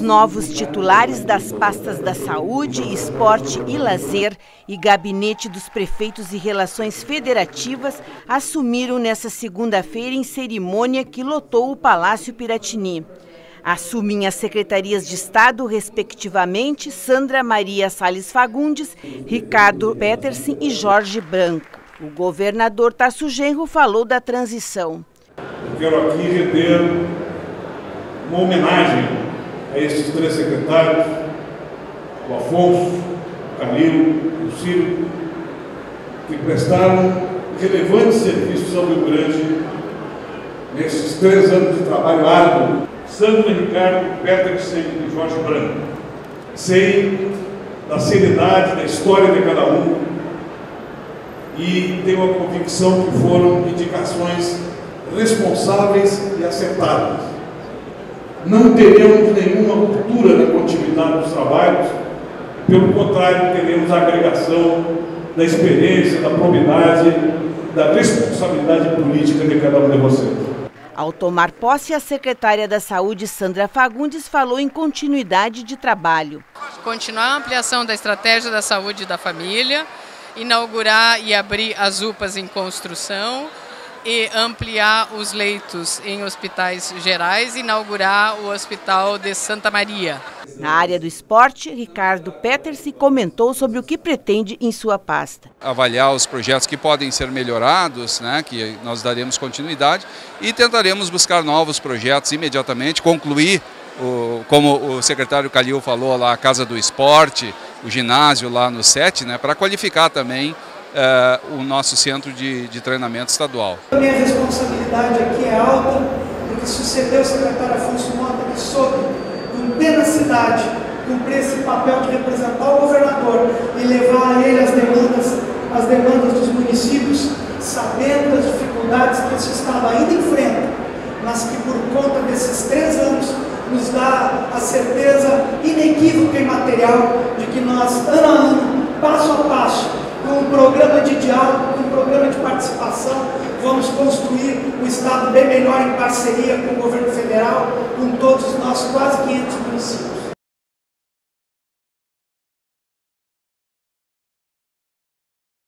novos titulares das pastas da Saúde, Esporte e Lazer e Gabinete dos Prefeitos e Relações Federativas assumiram nesta segunda-feira em cerimônia que lotou o Palácio Piratini. Assumem as secretarias de Estado, respectivamente, Sandra Maria Salles Fagundes, Ricardo Petersen e Jorge Branco. O governador Tasso Genro falou da transição. Eu quero aqui render uma homenagem a esses três secretários, o Afonso, o Calil, o Ciro, que prestaram relevantes serviços ao Rio Grande nesses três anos de trabalho árduo. Sandro Ricardo, Petersen e Jorge Branco. Sei da seriedade da história de cada um e tenho a convicção que foram indicações responsáveis e acertadas não teremos nenhuma ruptura na continuidade dos trabalhos, pelo contrário, teremos a agregação da experiência, da probidade, da responsabilidade política de cada um de vocês. Ao tomar posse, a secretária da Saúde, Sandra Fagundes, falou em continuidade de trabalho. Continuar a ampliação da estratégia da saúde da família, inaugurar e abrir as UPAs em construção, e ampliar os leitos em hospitais gerais e inaugurar o Hospital de Santa Maria. Na área do esporte, Ricardo Peterse comentou sobre o que pretende em sua pasta. Avaliar os projetos que podem ser melhorados, né, que nós daremos continuidade e tentaremos buscar novos projetos imediatamente, concluir, o, como o secretário Calil falou lá, a Casa do Esporte, o ginásio lá no SET, né, para qualificar também uh, o nosso centro de, de treinamento estadual. A minha responsabilidade aqui é alta, porque sucedeu o secretário Afonso Mota, que soube, com tenacidade, cumprir esse papel de representar o governador e levar a ele as demandas, as demandas dos municípios, sabendo das dificuldades que esse Estado ainda enfrenta, mas que por conta desses três anos nos dá a certeza inequívoca e material de que nós, ano a ano, passo a passo, com um programa de diálogo, com programa de participação, vamos construir um Estado bem melhor em parceria com o governo federal, com todos os nossos quase 500 municípios.